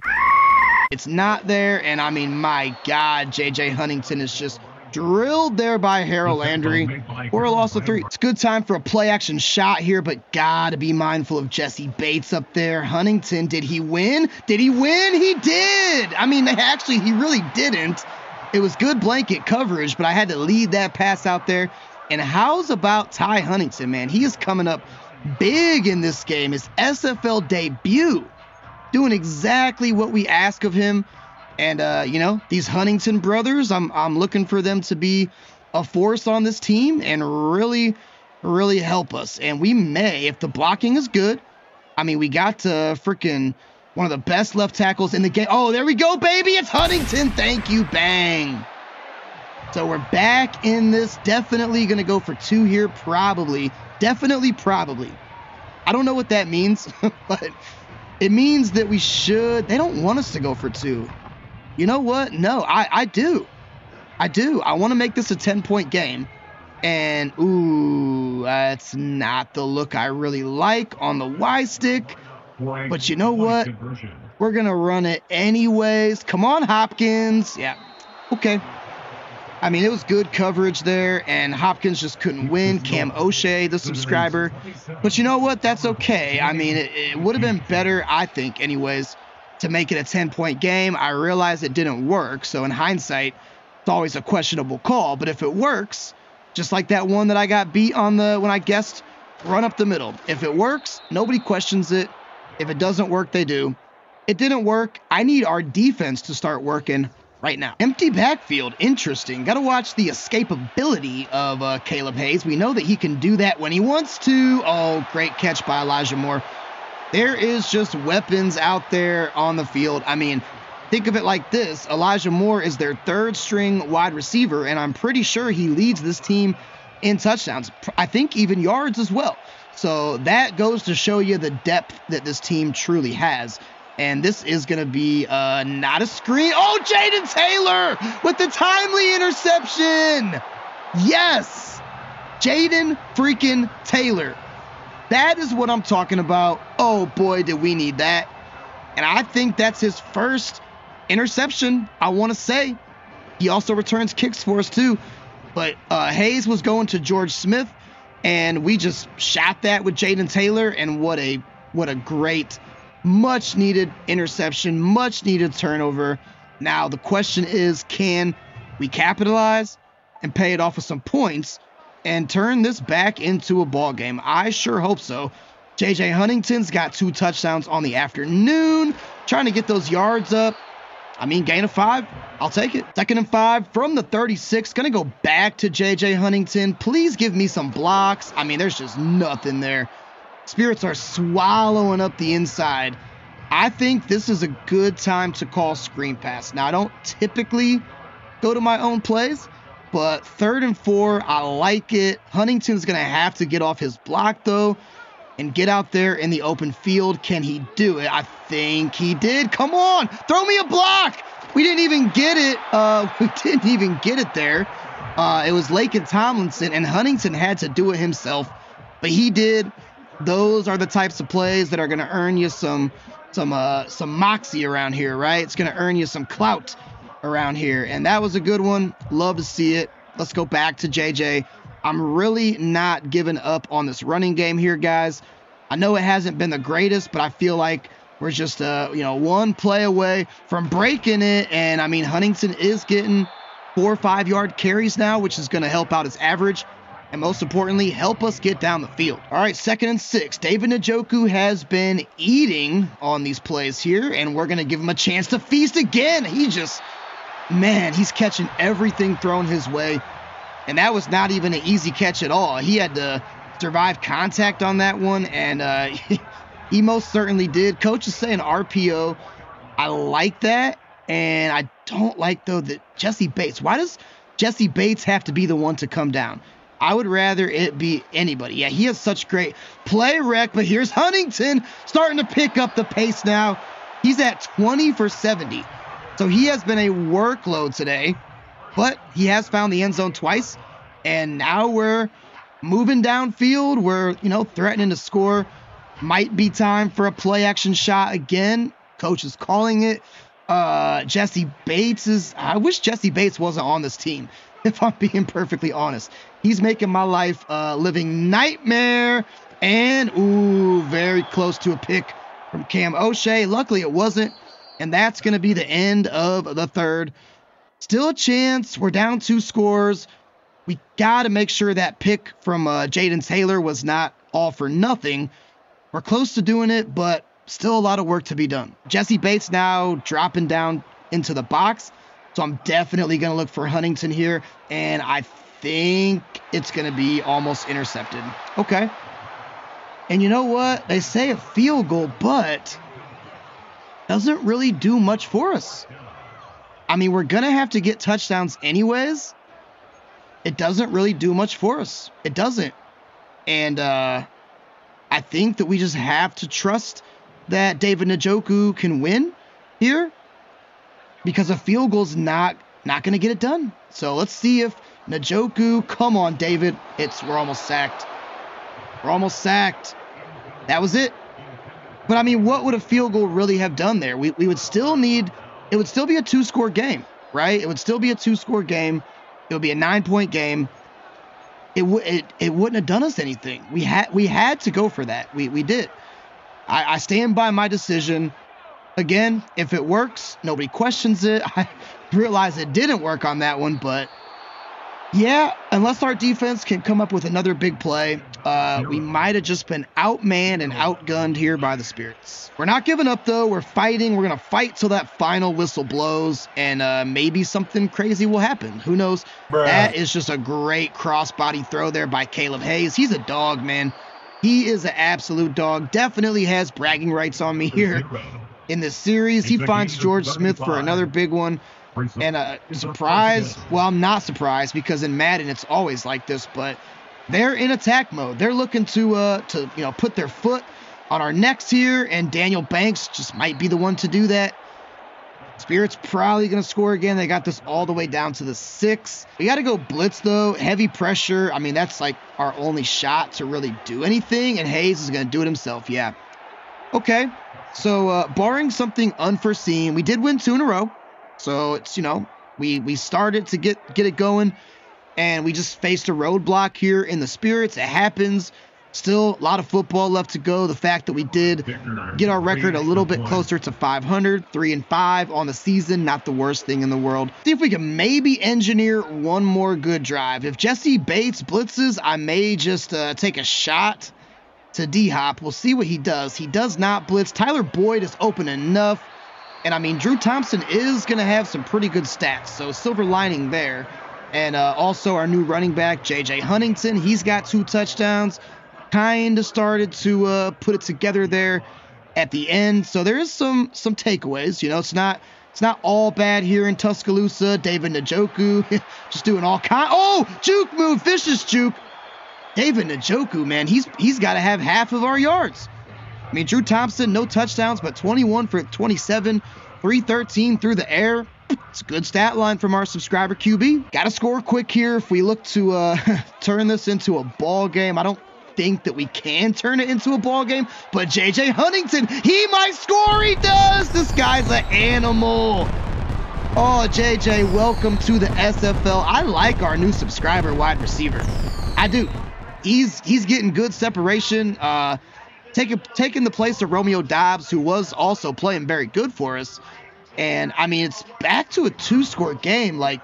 It's not there, and I mean, my God, JJ Huntington is just drilled there by Harold Landry for a loss of three. It's a good time for a play action shot here, but gotta be mindful of Jessie Bates up there. Huntington, did he win? Did he win? He did. I mean, [laughs] actually, he really didn't. It was good blanket coverage, but I had to lead that pass out there. And how's about Ty Huntington, man? He is coming up big in this game. His SFL debut, doing exactly what we ask of him and uh, you know, these Huntington brothers, I'm I'm looking for them to be a force on this team and really, really help us. And we may, if the blocking is good. I mean, we got to freaking one of the best left tackles in the game. Oh, there we go, baby. It's Huntington. Thank you. Bang. So we're back in this. Definitely going to go for two here. Probably. Definitely, probably. I don't know what that means, [laughs] but it means that we should. They don't want us to go for two you know what? No, I, I do. I do. I want to make this a 10 point game. And, ooh, that's not the look I really like on the Y stick. But you know what? We're going to run it anyways. Come on, Hopkins. Yeah. Okay. I mean, it was good coverage there, and Hopkins just couldn't win. Cam O'Shea, the subscriber. But you know what? That's okay. I mean, it, it would have been better, I think, anyways, to make it a 10 point game. I realize it didn't work. So in hindsight, it's always a questionable call. But if it works, just like that one that I got beat on the when I guessed run up the middle. If it works, nobody questions it. If it doesn't work, they do. It didn't work. I need our defense to start working right now. Empty backfield, interesting. Got to watch the escapability of uh, Caleb Hayes. We know that he can do that when he wants to. Oh, great catch by Elijah Moore there is just weapons out there on the field. I mean, think of it like this Elijah Moore is their third string wide receiver, and I'm pretty sure he leads this team in touchdowns. I think even yards as well. So that goes to show you the depth that this team truly has. And this is going to be uh, not a screen. Oh, Jaden Taylor with the timely interception. Yes. Jaden freaking Taylor. That is what I'm talking about. Oh boy, did we need that. And I think that's his first interception, I want to say. He also returns kicks for us too. But uh, Hayes was going to George Smith, and we just shot that with Jayden Taylor, and what a what a great, much needed interception, much needed turnover. Now the question is, can we capitalize and pay it off with some points? And turn this back into a ball game? I sure hope so. JJ Huntington's got two touchdowns on the afternoon, trying to get those yards up. I mean, gain of five, I'll take it. Second and five from the 36. Gonna go back to JJ Huntington. Please give me some blocks. I mean, there's just nothing there. Spirits are swallowing up the inside. I think this is a good time to call screen pass. Now, I don't typically go to my own plays, but third and four, I like it. Huntington's going to have to get off his block, though, and get out there in the open field. Can he do it? I think he did. Come on, throw me a block. We didn't even get it. Uh, [laughs] we didn't even get it there. Uh, it was Laken Tomlinson, and Huntington had to do it himself, but he did. Those are the types of plays that are going to earn you some some uh, some moxie around here, right? It's going to earn you some clout around here. And that was a good one. Love to see it. Let's go back to JJ. I'm really not giving up on this running game here, guys. I know it hasn't been the greatest, but I feel like we're just uh, you know, one play away from breaking it. And I mean, Huntington is getting four or five yard carries now, which is going to help out his average and most importantly, help us get down the field. All right, second and six. David Njoku has been eating on these plays here, and we're going to give him a chance to feast again. He just, man, he's catching everything thrown his way. And that was not even an easy catch at all. He had to survive contact on that one, and uh, [laughs] he most certainly did. Coach is saying RPO. I like that, and I don't like, though, that Jessie Bates. Why does Jessie Bates have to be the one to come down? I would rather it be anybody. Yeah, he has such great play rec, but here's Huntington starting to pick up the pace now. He's at 20 for 70. So he has been a workload today, but he has found the end zone twice. And now we're moving downfield. We're, you know, threatening to score. Might be time for a play action shot again. Coach is calling it. Uh, Jessie Bates is. I wish Jessie Bates wasn't on this team, [laughs] if I'm being perfectly honest. He's making my life a living nightmare. And, ooh, very close to a pick from Cam O'Shea. Luckily, it wasn't. And that's going to be the end of the third. Still a chance. We're down two scores. We got to make sure that pick from uh, Jaden Taylor was not all for nothing. We're close to doing it, but still a lot of work to be done. Jessie Bates now dropping down into the box. So I'm definitely going to look for Huntington here. And I think it's going to be almost intercepted. Okay. And you know what? They say a field goal, but doesn't really do much for us. I mean, we're going to have to get touchdowns anyways. It doesn't really do much for us. It doesn't. And uh, I think that we just have to trust that David Njoku can win here because a field goal's not not going to get it done. So let's see if Njoku, come on, David. It's we're almost sacked. We're almost sacked. That was it. But I mean, what would a field goal really have done there? We, we would still need it would still be a two score game, right? It would still be a two score game. It would be a nine point game. It would it, it wouldn't have done us anything. We had we had to go for that. We we did. I, I stand by my decision. Again, if it works, nobody questions it. [laughs] I realize it didn't work on that one, but yeah, unless our defense can come up with another big play, uh, we might have just been outmanned and outgunned here by the Spirits. We're not giving up, though. We're fighting. We're going to fight till that final whistle blows, and uh, maybe something crazy will happen. Who knows? Bruh. That is just a great crossbody throw there by Caleb Hayes. He's a dog, man. He is an absolute dog. Definitely has bragging rights on me here in this series. He finds George Smith for another big one. And a uh, surprise, well, I'm not surprised because in Madden it's always like this, but they're in attack mode. They're looking to uh to you know put their foot on our necks here, and Daniel Banks just might be the one to do that. Spirit's probably going to score again. They got this all the way down to the six. We got to go blitz, though. Heavy pressure. I mean, that's like our only shot to really do anything. And Hayes is going to do it himself. Yeah. Okay. So, uh, barring something unforeseen, we did win two in a row. So it's you know we we started to get get it going, and we just faced a roadblock here in the spirits. It happens. Still a lot of football left to go. The fact that we did get our record a little bit closer to 500, three and five on the season, not the worst thing in the world. See if we can maybe engineer one more good drive. If Jessie Bates blitzes, I may just uh, take a shot to D Hop. We'll see what he does. He does not blitz. Tyler Boyd is open enough. And I mean, Drew Thompson is going to have some pretty good stats. So, silver lining there. And uh, also, our new running back, JJ Huntington, he's got two touchdowns. Kind of started to uh, put it together there at the end. So, there is some some takeaways. You know, it's not. It's not all bad here in Tuscaloosa. David Njoku [laughs] just doing all kind. Oh, juke move, vicious juke. David Njoku, man, he's he's got to have half of our yards. I mean, Drew Thompson, no touchdowns, but 21 for 27, 313 through the air. It's a good stat line from our subscriber QB. Got to score quick here if we look to uh, [laughs] turn this into a ball game. I don't think that we can turn it into a ball game, but JJ Huntington, he might score. He does. This guy's an animal. Oh, JJ, welcome to the SFL. I like our new subscriber wide receiver. I do. He's he's getting good separation. Uh, taking taking the place of Romeo Doubs, who was also playing very good for us. And I mean, it's back to a two-score game. Like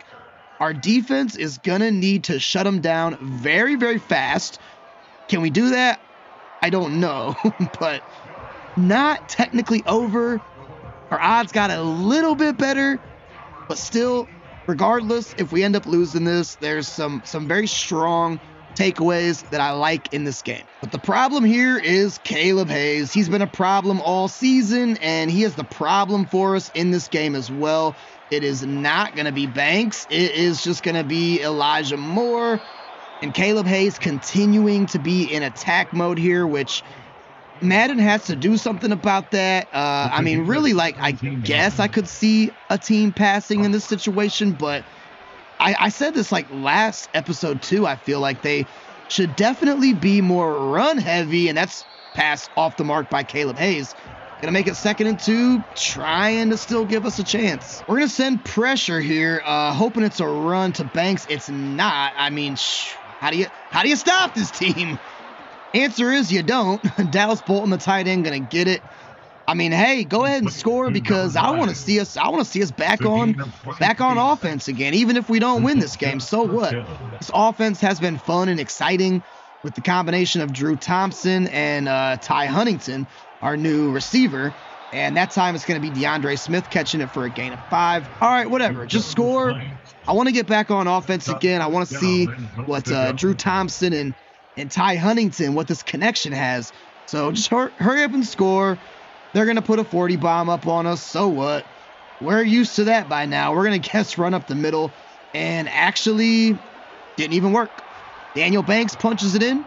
our defense is gonna need to shut them down very, very fast. Can we do that? I don't know, [laughs] but not technically over. Our odds got a little bit better, but still, regardless, if we end up losing this, there's some some very strong takeaways that I like in this game. But the problem here is Caleb Hayes. He's been a problem all season, and he is the problem for us in this game as well. It is not going to be Banks, it is just going to be Elijah Moore. And Caleb Hayes continuing to be in attack mode here, which Madden has to do something about that. Uh, I mean, really, like, I guess I could see a team passing in this situation, but I, I said this like last episode too. I feel like they should definitely be more run heavy, and that's pass off the mark by Caleb Hayes. Gonna make it second and two, trying to still give us a chance. We're gonna send pressure here, uh, hoping it's a run to Banks. It's not. I mean, how do you how do you stop this team? Answer is you don't. [laughs] Dallas Bolton, the tight end, gonna get it. I mean, hey, go ahead and score because I want to see us. I want to see us back on, back on offense again. Even if we don't win this game, so what? This offense has been fun and exciting with the combination of Drew Thompson and uh, Ty Huntington, our new receiver. And that time it's going to be DeAndre Smith catching it for a gain of five. All right, whatever. Just score. I want to get back on offense again. I want to see what uh, Drew Thompson and and Ty Huntington, what this connection has. So just hurry, hurry up and score. They're going to put a 40 bomb up on us. So what? We're used to that by now. We're going to guess run up the middle. And actually, didn't even work. Daniel Banks punches it in.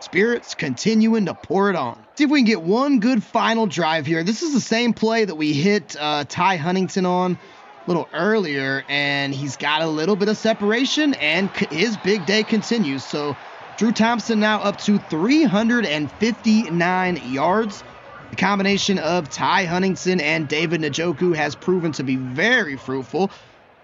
Spirits continuing to pour it on. See if we can get one good final drive here. This is the same play that we hit uh, Ty Huntington on a little earlier, and he's got a little bit of separation, and his big day continues. So Drew Thompson now up to 359 yards. The combination of Ty Huntington and David Njoku has proven to be very fruitful.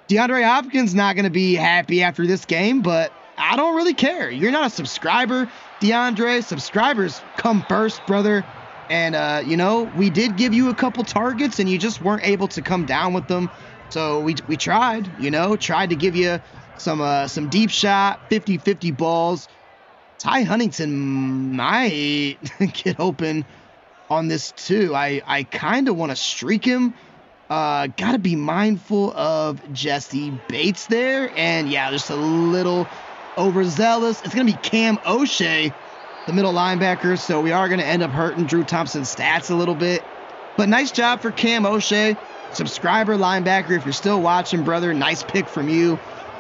DeAndre Hopkins not going to be happy after this game, but I don't really care. You're not a subscriber, DeAndre. Subscribers come first, brother. And, uh, you know, we did give you a couple targets and you just weren't able to come down with them. So we, we tried, you know, tried to give you some uh, some deep shot, 50 50 balls. Ty Huntington might [laughs] get open on this too. I, I kind of want to streak him. Uh, Got to be mindful of Jessie Bates there. And yeah, just a little overzealous. It's going to be Cam O'Shea, the middle linebacker. So we are going to end up hurting Drew Thompson's stats a little bit. But nice job for Cam O'Shea, subscriber linebacker. If you're still watching, brother, nice pick from you.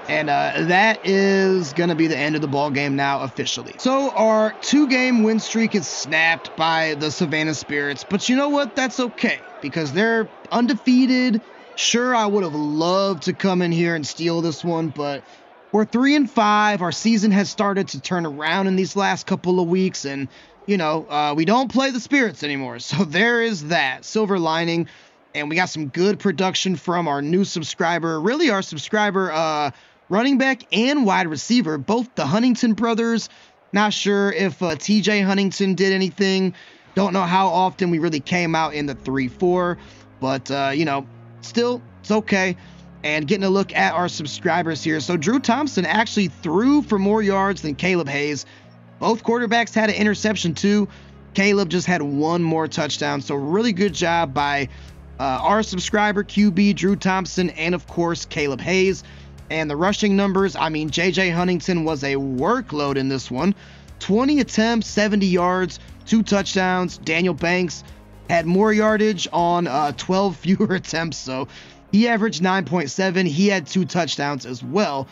And uh, that is going to be the end of the ball game now officially. So our two-game win streak is snapped by the Savannah Spirits, but you know what? That's okay because they're undefeated. Sure, I would have loved to come in here and steal this one, but we're three and five. Our season has started to turn around in these last couple of weeks, and you know uh, we don't play the Spirits anymore. [laughs] So there is that silver lining, and we got some good production from our new subscriber. Really, our subscriber. Uh, running back and wide receiver, both the Huntington brothers. Not sure if uh, TJ Huntington did anything. Don't know how often we really came out in the 3 4, but, uh, you know, still, it's okay. And getting a look at our subscribers here. So, Drew Thompson actually threw for more yards than Caleb Hayes. Both quarterbacks had an interception, too. Caleb just had one more touchdown. So, really good job by uh, our subscriber QB Drew Thompson, and of course Caleb Hayes. And the rushing numbers, I mean, JJ Huntington was a workload in this one 20 attempts, 70 yards, two touchdowns. Daniel Banks had more yardage on uh, [laughs] 12 fewer attempts, so he averaged 9.7. He had two touchdowns as well.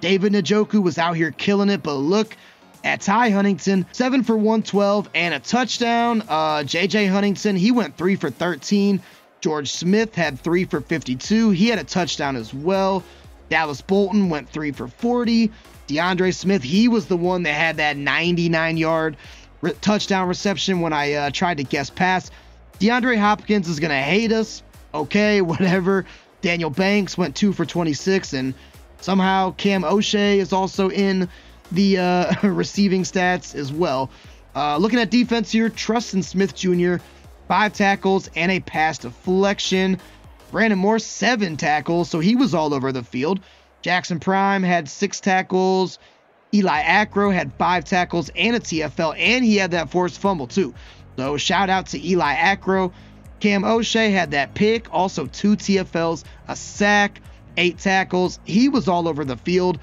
David Njoku was out here killing it, but look at Ty Huntington, 7 for 112 and a touchdown. Uh, JJ Huntington, he went 3 for 13. George Smith had 3 for 52. He had a touchdown as well. Dallas Bolton went 3 for 40. DeAndre Smith, he was the one that had that 99 yard re- touchdown reception when I uh, tried to guess pass. DeAndre Hopkins is going to hate us. Okay, [laughs] whatever. Daniel Banks went 2 for 26, and somehow Cam O'Shea is also in the uh, [laughs] receiving stats as well. Uh, looking at defense here, Trustin Smith Jr., five tackles and a pass deflection. Brandon Moore, seven tackles, so he was all over the field. Jackson Prime had six tackles. Eli Acro had five tackles and a TFL, and he had that forced fumble too. So shout out to Eli Acro. Cam O'Shea had that pick, also two TFLs, a sack, eight tackles. He was all over the field.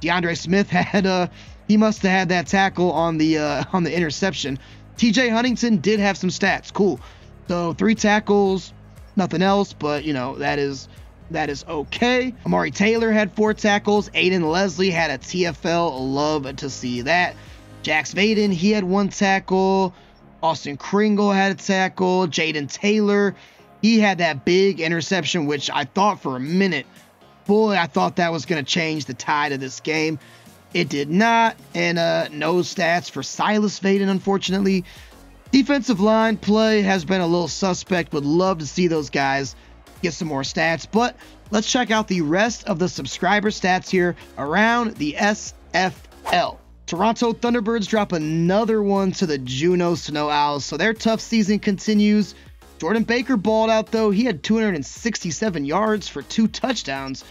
DeAndre Smith [laughs] had uh he must have had that tackle on the uh, on the interception. TJ Huntington did have some stats. Cool. So three tackles, nothing else, but you know, that is that is okay. Amari Taylor had four tackles. Aiden Leslie had a TFL. Love to see that. Jax Vaden, he had one tackle. Austin Kringle had a tackle. Jaden Taylor, he had that big interception, which I thought for a minute, boy, I thought that was going to change the tide of this game. It did not. And uh, no stats for Silas Vaden, unfortunately. Defensive line play has been a little suspect. Would love to see those guys get some more stats. But let's check out the rest of the subscriber stats here around the SFL. Toronto Thunderbirds drop another one to the Juneau Snow Owls, so their tough season continues. Jordan Baker balled out though. He had 267 yards for two touchdowns.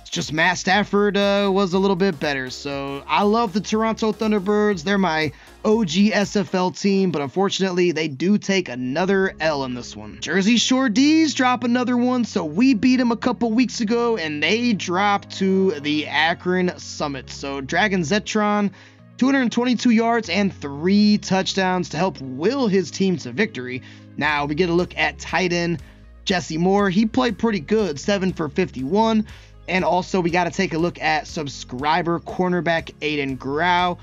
It's just Matt Stafford uh, was a little bit better. So I love the Toronto Thunderbirds. They're my OG SFL team, but unfortunately, they do take another L in this one. Jersey Shore D's drop another one, so we beat them a couple weeks ago, and they drop to the Akron Summit. So Dragon Zetron 222 yards and three touchdowns to help will his team to victory. Now we get a look at tight end Jesse Moore. He played pretty good, 7 for 51. And also, we got to take a look at subscriber cornerback Aiden Grau.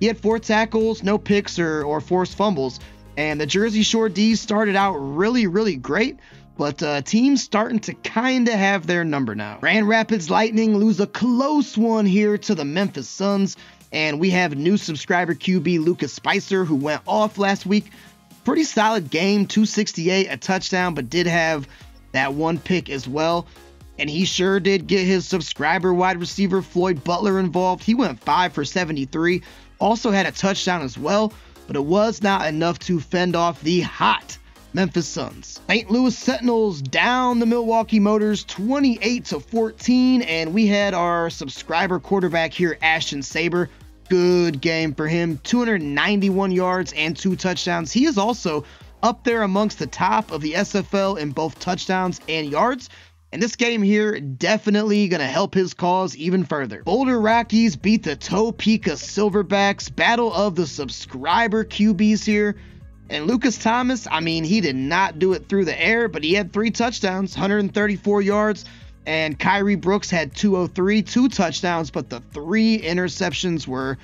He had four tackles, no picks or, or forced fumbles. And the Jersey Shore D's started out really, really great, but uh, teams starting to kind of have their number now. Grand Rapids Lightning lose a close one here to the Memphis Suns. And we have new subscriber QB Lucas Spicer, who went off last week. Pretty solid game, 268, a touchdown, but did have that one pick as well. And he sure did get his subscriber wide receiver Floyd Butler involved. He went 5 for 73, also had a touchdown as well, but it was not enough to fend off the hot Memphis Suns. St. Louis Sentinels down the Milwaukee Motors 28 to 14 and we had our subscriber quarterback here Ashton Saber good game for him 291 yards and two touchdowns. He is also up there amongst the top of the SFL in both touchdowns and yards. And this game here definitely to help his cause even further. Boulder Rockies beat the Topeka Silverbacks. Battle of the subscriber QBs here. And Lucas Thomas, I mean, he did not do it through the air, but he had three touchdowns, 134 yards. And Kyrie Brooks had 203, two touchdowns, but the three interceptions were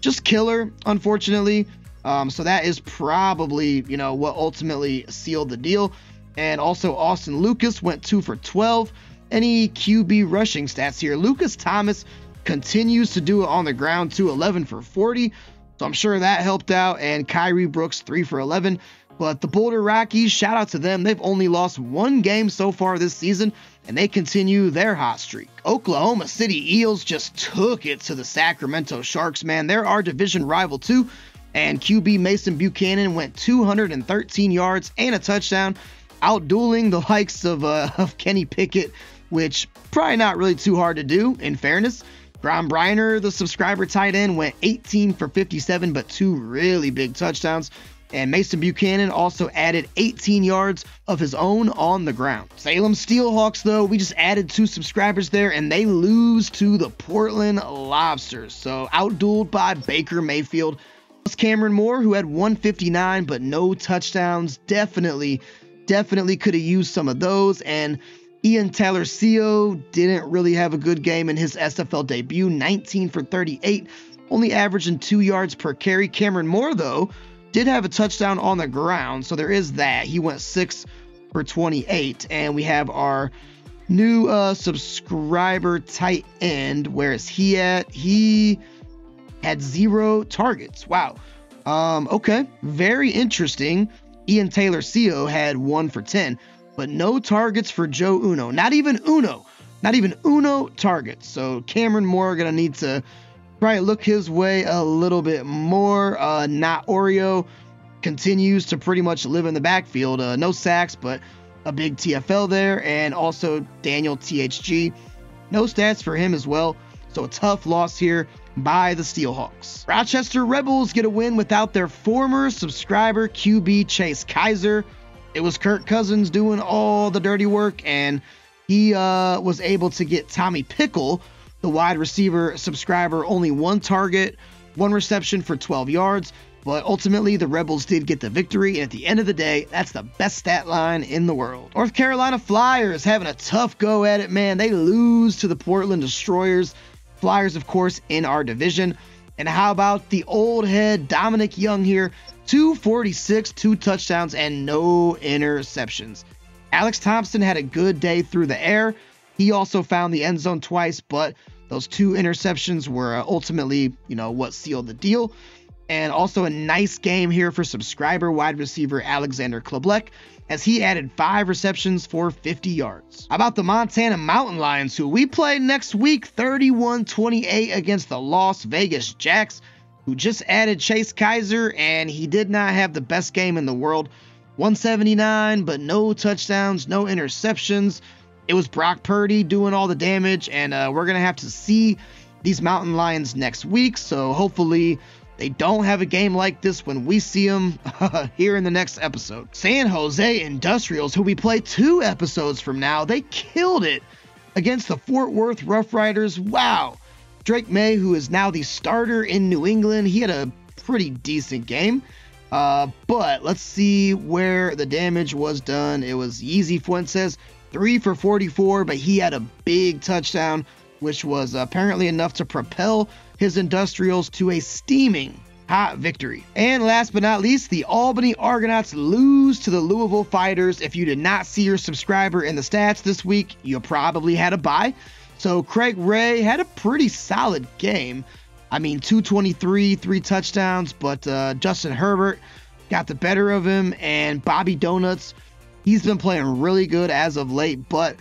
just killer, unfortunately. Um, so that is probably, you know, what ultimately sealed the deal. And also Austin Lucas went two for 12. Any QB rushing stats here? Lucas Thomas continues to do it on the ground, to 11 for 40. So I'm sure that helped out. And Kyrie Brooks, 3 for 11. But the Boulder Rockies, shout out to them. They've only lost one game so far this season, and they continue their hot streak. Oklahoma City Eels just took it to the Sacramento Sharks, man. They're our division rival, too. And QB Mason Buchanan went 213 yards and a touchdown, outdueling the likes of, uh, [laughs] of Kenny Pickett, which probably not really too hard to do, in fairness. Grom Briner, the subscriber tight end, went 18 for 57, but two really big touchdowns. And Mason Buchanan also added 18 yards of his own on the ground. Salem Steelhawks, though, we just added two subscribers there, and they lose to the Portland Lobsters. So outdueled by Baker Mayfield. Plus Cameron Moore, who had 159 but no touchdowns, definitely, definitely could have used some of those. And Ian Taliercio didn't really have a good game in his SFL debut, 19 for 38, only averaging two yards per carry. Cameron Moore, though, did have a touchdown on the ground, so there is that. He went six for 28, and we have our new uh, subscriber tight end. Where is he at? He had zero targets. Wow. Um, okay, very interesting. Ian Taliercio had one for 10 but no targets for Joe Uno. Not even Uno. Not even Uno targets. So Cameron Moore gonna need to probably look his way a little bit more. Uh, not Oreo continues to pretty much live in the backfield. Uh, no sacks, but a big TFL there, and also Daniel THG. No stats for him as well. So a tough loss here by the Steelhawks. Rochester Rebels get a win without their former subscriber QB Chase Kaiser it was Kirk Cousins doing all the dirty work, and he uh, was able to get Tommy Pickle, the wide receiver subscriber, only one target, one reception for 12 yards. But ultimately, the Rebels did get the victory, and at the end of the day, that's the best stat line in the world. North Carolina Flyers having a tough go at it, man. They lose to the Portland Destroyers. Flyers, of course, in our division. And how about the old head Dominic Young here 246, two touchdowns, and no interceptions. Alex Thompson had a good day through the air. He also found the end zone twice, but those two interceptions were uh, ultimately, you know, what sealed the deal. And also a nice game here for subscriber wide receiver Alexander Kleblek as he added five receptions for 50 yards. About the Montana Mountain Lions, who we play next week 31 28 against the Las Vegas Jacks? who just added Chase Kaiser, and he did not have the best game in the world. 179, but no touchdowns, no interceptions. It was Brock Purdy doing all the damage, and uh, we're going to have to see these Mountain Lions next week. So hopefully they don't have a game like this when we see them [laughs] here in the next episode. San Jose Industrials, who we play two episodes from now, they killed it against the Fort Worth Rough Riders. Wow. Drake Maye, who is now the starter in New England, he had a pretty decent game. Uh, but let's see where the damage was done. It was Yeezy Fuentes, 3 for 44, but he had a big touchdown, which was apparently enough to propel his Industrials to a steaming hot victory. And last but not least, the Albany Argonauts lose to the Louisville Fighters. If you did not see your subscriber in the stats this week, you probably had a buy. So Craig Ray had a pretty solid game. I mean, 223, three touchdowns, but uh, Justin Herbert got the better of him, and Bobby Donuts, he's been playing really good as of late, but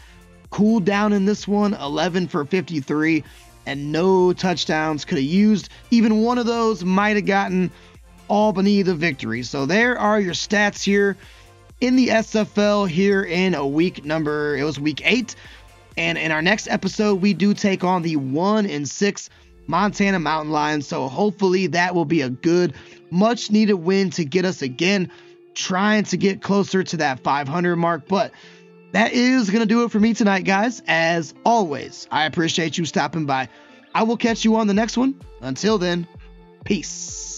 cooled down in this one, 11 for 53, and no touchdowns. Could have used even one of those, might have gotten Albany the victory. So there are your stats here in the SFL here in a week number, it was week eight. And in our next episode, we do take on the one and six Montana Mountain Lions. So hopefully that will be a good, much needed win to get us again trying to get closer to that 500 mark. But that is going to do it for me tonight, guys. As always, I appreciate you stopping by. I will catch you on the next one. Until then, peace.